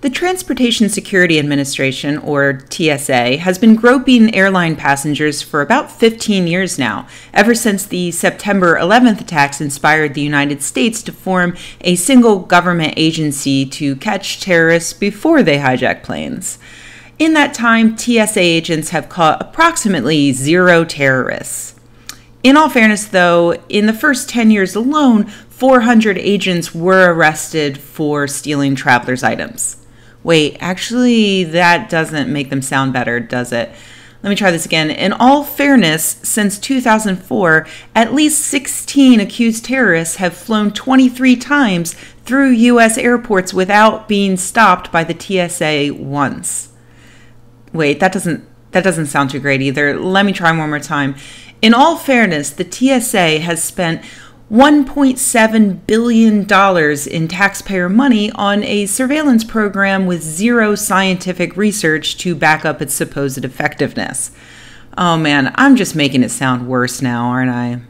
The Transportation Security Administration, or TSA, has been groping airline passengers for about 15 years now, ever since the September 11th attacks inspired the United States to form a single government agency to catch terrorists before they hijack planes. In that time, TSA agents have caught approximately zero terrorists. In all fairness, though, in the first 10 years alone, 400 agents were arrested for stealing travelers' items. Wait, actually, that doesn't make them sound better, does it? Let me try this again. In all fairness, since 2004, at least 16 accused terrorists have flown 23 times through U.S. airports without being stopped by the TSA once. Wait, that doesn't that doesn't sound too great either. Let me try one more time. In all fairness, the TSA has spent $1.7 billion in taxpayer money on a surveillance program with zero scientific research to back up its supposed effectiveness. Oh man, I'm just making it sound worse now, aren't I?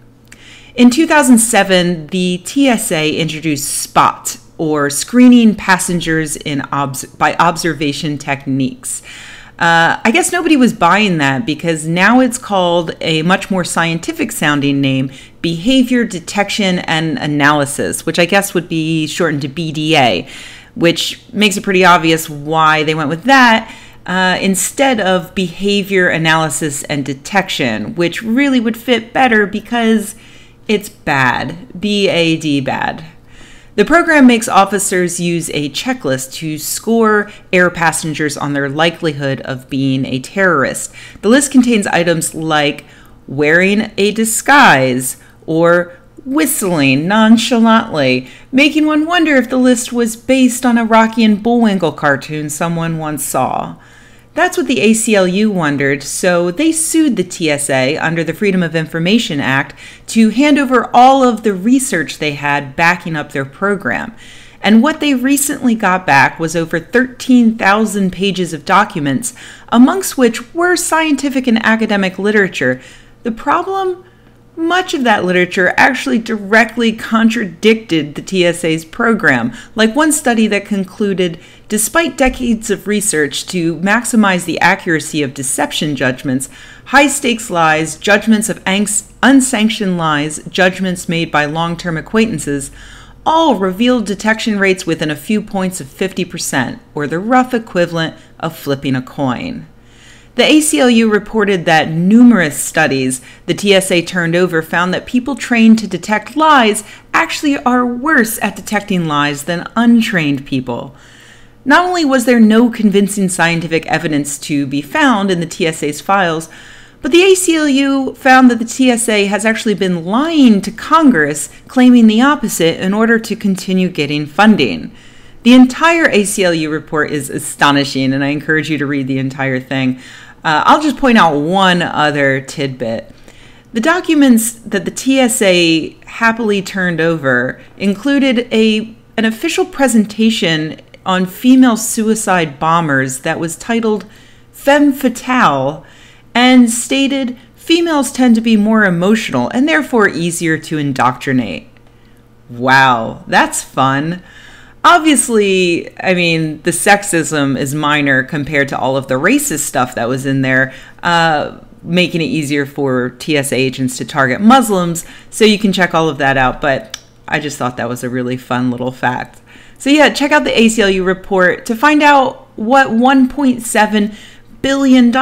In 2007, the TSA introduced SPOT, or Screening Passengers in Obs- by Observation Techniques. Uh, I guess nobody was buying that because now it's called a much more scientific sounding name Behavior Detection and Analysis, which I guess would be shortened to BDA, which makes it pretty obvious why they went with that. Uh, instead of behavior analysis and detection, which really would fit better because it's bad. B A D bad. The program makes officers use a checklist to score air passengers on their likelihood of being a terrorist. The list contains items like wearing a disguise or whistling nonchalantly, making one wonder if the list was based on a Rocky and Bullwinkle cartoon someone once saw. That's what the ACLU wondered, so they sued the TSA under the Freedom of Information Act to hand over all of the research they had backing up their program. And what they recently got back was over 13,000 pages of documents, amongst which were scientific and academic literature. The problem? Much of that literature actually directly contradicted the TSA's program, like one study that concluded despite decades of research to maximize the accuracy of deception judgments, high stakes lies, judgments of unsanctioned lies, judgments made by long term acquaintances, all revealed detection rates within a few points of 50%, or the rough equivalent of flipping a coin. The ACLU reported that numerous studies the TSA turned over found that people trained to detect lies actually are worse at detecting lies than untrained people. Not only was there no convincing scientific evidence to be found in the TSA's files, but the ACLU found that the TSA has actually been lying to Congress, claiming the opposite in order to continue getting funding. The entire ACLU report is astonishing, and I encourage you to read the entire thing. Uh, I'll just point out one other tidbit. The documents that the TSA happily turned over included a an official presentation on female suicide bombers that was titled Femme Fatale and stated females tend to be more emotional and therefore easier to indoctrinate. Wow, that's fun. Obviously, I mean, the sexism is minor compared to all of the racist stuff that was in there, uh, making it easier for TSA agents to target Muslims. So you can check all of that out. But I just thought that was a really fun little fact. So, yeah, check out the ACLU report to find out what $1.7 billion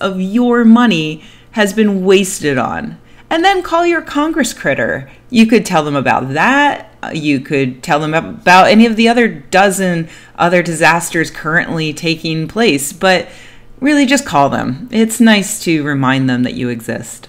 of your money has been wasted on. And then call your Congress critter. You could tell them about that you could tell them about any of the other dozen other disasters currently taking place, but really just call them. It's nice to remind them that you exist.